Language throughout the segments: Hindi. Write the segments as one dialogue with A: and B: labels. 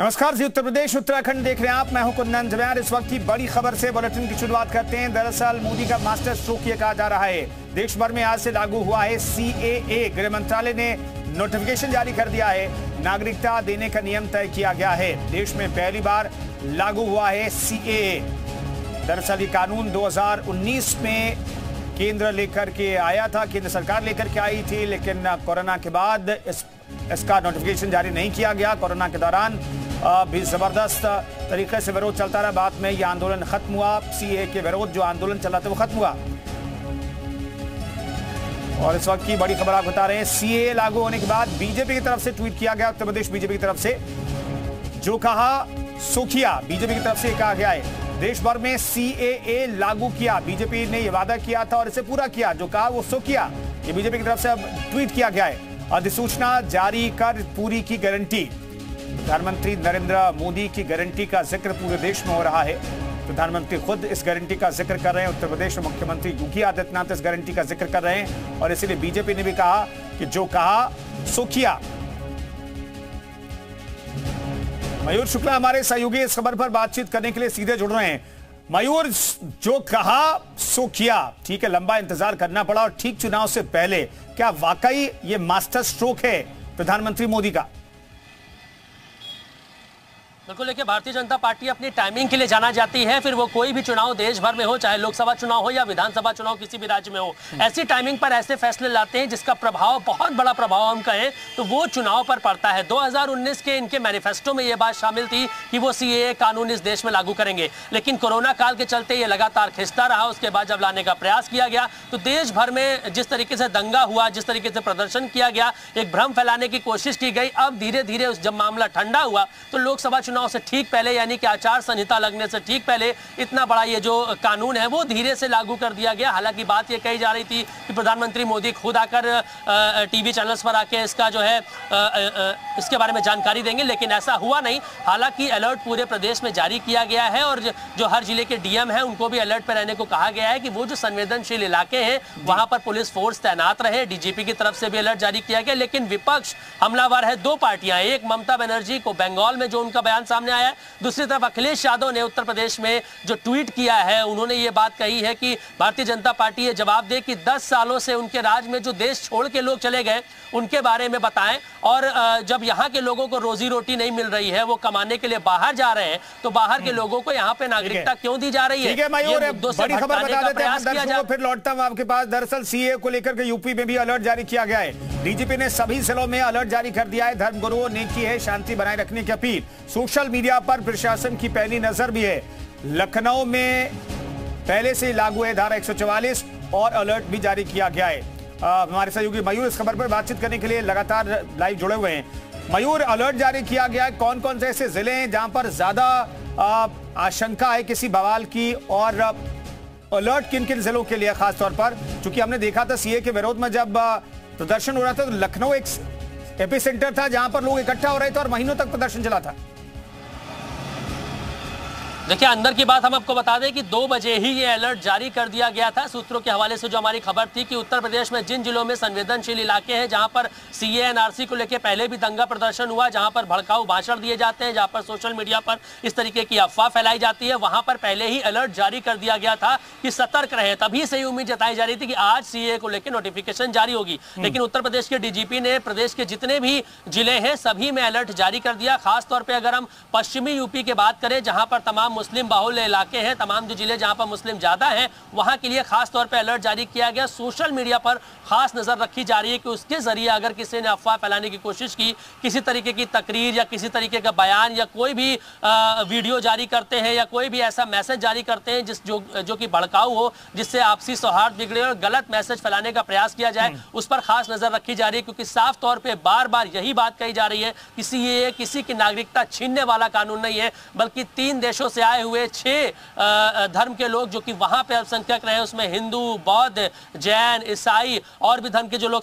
A: नमस्कार, जी उत्तर प्रदेश, उत्तराखंड देख रहे हैं आप। मैं हूँ कुंदन जव्यार इस वक्त की बड़ी खबर से बुलेटिन की शुरुआत करते हैं। दरअसल, मोदी का मास्टर स्ट्रोक ये कहा जा रहा है। देश भर में आज से लागू हुआ है सी गृह मंत्रालय ने नोटिफिकेशन जारी कर दिया है। नागरिकता देने का नियम तय किया गया है। देश में पहली बार लागू हुआ है सी दरअसल, ये कानून 2019 में केंद्र लेकर के आया था, केंद्र सरकार लेकर के आई थी, लेकिन कोरोना के बाद इस, इसका नोटिफिकेशन जारी नहीं किया गया। कोरोना के दौरान भी ज़बरदस्त तरीके से विरोध चलता रहा। बाद में यह आंदोलन खत्म हुआ। सीए के विरोध, जो आंदोलन चला था, वो खत्म हुआ। और इस वक्त की बड़ी खबर आप बता रहे हैं, सीए लागू होने के बाद बीजेपी की तरफ़ से ट्वीट किया गया, उत्तर प्रदेश बीजेपी की तरफ़ से। जो कहा, सुखिया, बीजेपी की तरफ़ से कहा गया है। देश भर में सीएए लागू किया। बीजेपी ने यह वादा किया था और इसे पूरा किया। जो कहा, वो सो किया ये बीजेपी की तरफ़ से अब ट्वीट किया गया है। अधिसूचना जारी कर पूरी की गारंटी। प्रधानमंत्री नरेंद्र मोदी की गारंटी का ज़िक्र पूरे देश में हो रहा है। प्रधानमंत्री खुद इस गारंटी का ज़िक्र कर रहे हैं। उत्तर प्रदेश में मुख्यमंत्री योगी आदित्यनाथ इस गारंटी का ज़िक्र कर रहे हैं और इसीलिए बीजेपी ने भी कहा कि जो कहा, सो किया। मयूर शुक्ला हमारे सहयोगी, इस खबर पर बातचीत करने के लिए सीधे जुड़ रहे हैं। मयूर, जो कहा, सो किया। ठीक है, लंबा इंतज़ार करना पड़ा और ठीक चुनाव से पहले। क्या वाकई ये मास्टर स्ट्रोक है प्रधानमंत्री मोदी का?
B: बिल्कुल देखिए भारतीय जनता पार्टी अपनी टाइमिंग के लिए जाना जाती है फिर वो कोई भी चुनाव देश भर में हो चाहे लोकसभा चुनाव हो या विधानसभा चुनाव किसी भी राज्य में हो ऐसी टाइमिंग पर ऐसे फैसले लाते हैं जिसका प्रभाव बहुत बड़ा प्रभाव हम कहें तो वो चुनाव पर पड़ता है। 2019 के इनके मैनिफेस्टो में ये बात शामिल थी कि वो सी कानून इस देश में लागू करेंगे। लेकिन कोरोना काल के चलते ये लगातार खिंचता रहा उसके बाद जब लाने का प्रयास किया गया तो देश भर में जिस तरीके से दंगा हुआ जिस तरीके से प्रदर्शन किया गया एक भ्रम फैलाने की कोशिश की गई अब धीरे धीरे जब मामला ठंडा हुआ तो लोकसभा चुनाव से ठीक पहले, यानी कि आचार संहिता लगने से ठीक पहले इतना बड़ा ये जो कानून है, वो धीरे से लागू कर दिया गया। हालाँकि बात ये कही जा रही थी कि प्रधानमंत्री मोदी खुद आकर टीवी चैनल्स पर आके इसका जो है इसके बारे में जानकारी देंगे, लेकिन ऐसा हुआ नहीं। हालाँकि अलर्ट पूरे प्रदेश में जारी किया गया है और जो हर ज़िले के डीएम है, उनको भी अलर्ट पर रहने को कहा गया है कि वो जो संवेदनशील इलाके हैं, वहाँ पर पुलिस फोर्स तैनात रहे। डीजीपी की तरफ़ से भी अलर्ट जारी किया गया, लेकिन विपक्ष हमलावर है, दो पार्टियाँ एक ममता बनर्जी को बंगाल में जो उनका बयान सामने आया दूसरी तरफ़ अखिलेश यादव ने उत्तर प्रदेश में जो ट्वीट किया है उन्होंने ये बात कही है कि भारतीय जनता पार्टी ये जवाब दे कि 10 सालों से उनके राज में जो देश छोड़ के लोग चले गए उनके बारे में बताएँ। और जब यहाँ के लोगों को रोजी रोटी नहीं मिल रही है वो कमाने के लिए बाहर जा रहे हैं तो बाहर के लोगों को यहाँ पे नागरिकता क्यों दी जा रही है?
A: बड़ी खबर बता देते हैं। फिर लौटता हूँ आपके पास। दरअसल सीए को लेकर के यूपी में भी अलर्ट जारी किया गया है। डीजीपी ने सभी जिलों में अलर्ट जारी कर दिया है। धर्मगुरुओं ने की है शांति बनाए रखने की अपील। सोशल मीडिया पर प्रशासन की पहली नज़र भी है। लखनऊ में पहले से लागू है धारा 144 और अलर्ट भी जारी किया गया है। हमारे सहयोगी मयूर इस खबर पर बातचीत करने के लिए लगातार लाइव जुड़े हुए हैं। मयूर, अलर्ट जारी किया गया है। कौन कौन से ऐसे ज़िले हैं जहाँ पर ज़्यादा आशंका है किसी बवाल की और अलर्ट किन किन जिलों के लिए खासतौर पर? क्योंकि हमने देखा था सीए के विरोध में जब प्रदर्शन हो रहा था तो लखनऊ एक एपी सेंटर था जहाँ पर लोग इकट्ठा हो रहे थे और महीनों तक प्रदर्शन चला था।
B: देखिए अंदर की बात हम आपको बता दें कि दो बजे ही ये अलर्ट जारी कर दिया गया था सूत्रों के हवाले से जो हमारी खबर थी कि उत्तर प्रदेश में जिन जिलों में संवेदनशील इलाके हैं जहाँ पर सीएनआरसी को लेकर पहले भी दंगा प्रदर्शन हुआ जहाँ पर भड़काऊ भाषण दिए जाते हैं जहाँ पर सोशल मीडिया पर इस तरीके की अफवाह फैलाई जाती है वहाँ पर पहले ही अलर्ट जारी कर दिया गया था कि सतर्क रहे। तभी से उम्मीद जताई जा रही थी कि आज सीए को लेकर नोटिफिकेशन जारी होगी। लेकिन उत्तर प्रदेश के डीजीपी ने प्रदेश के जितने भी ज़िले हैं सभी में अलर्ट जारी कर दिया। खासतौर पर अगर हम पश्चिमी यूपी की बात करें जहाँ पर तमाम मुस्लिम बाहुल्य इलाके हैं तमाम जो ज़िले जहाँ पर मुस्लिम ज़्यादा हैं वहाँ के लिए खास तौर पर अलर्ट जारी किया गया सोशल मीडिया पर खास नज़र रखी जा रही है कि उसके ज़रिए अगर किसी ने अफवाह फैलाने की कोशिश की किसी तरीके की तकरीर या किसी तरीके का बयान या कोई भी वीडियो जारी करते हैं या कोई भी ऐसा मैसेज जारी करते हैं जिस जो जो कि भड़काऊ हो जिससे आपसी सौहार्द बिगड़े और गलत मैसेज फैलाने का प्रयास किया जाए हम्म। उस पर खास नज़र रखी जा रही है क्योंकि साफ़ तौर पर बार बार यही बात कही जा रही है किसी ये किसी की नागरिकता छीनने वाला कानून नहीं है बल्कि तीन देशों से आए हुए छह धर्म के लोग जो कि वहाँ पे अल्पसंख्यक रहे उसमें हिंदू बौद्ध जैन ईसाई और भी धर्म के जो लोग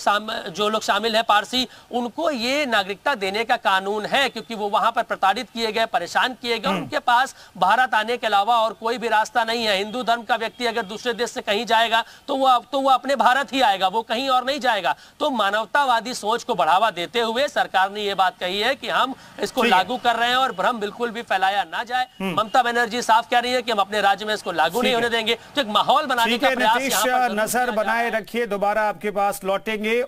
B: जो लोग शामिल है पारसी उनको ये नागरिकता देने का कानून है क्योंकि वो वहाँ पर प्रताड़ित किए गए परेशान किए गए हम्म। उनके पास भारत आने के अलावा और कोई भी रास्ता नहीं है हिंदू धर्म का व्यक्ति अगर दूसरे देश से कहीं जाएगा तो वो तो वो अपने भारत ही आएगा वो कहीं और नहीं जाएगा तो मानवतावादी सोच को बढ़ावा देते हुए सरकार ने ये बात कही है कि हम इसको लागू कर रहे हैं और भ्रम बिल्कुल भी फैलाया ना जाए हम्म। ममता बनर्जी साफ़ कह रही है कि हम अपने राज्य में इसको लागू नहीं होने देंगे। तो एक माहौल बनाने का प्रयास
A: नज़र बनाए रखिए दोबारा आपके पास लौटेंगे।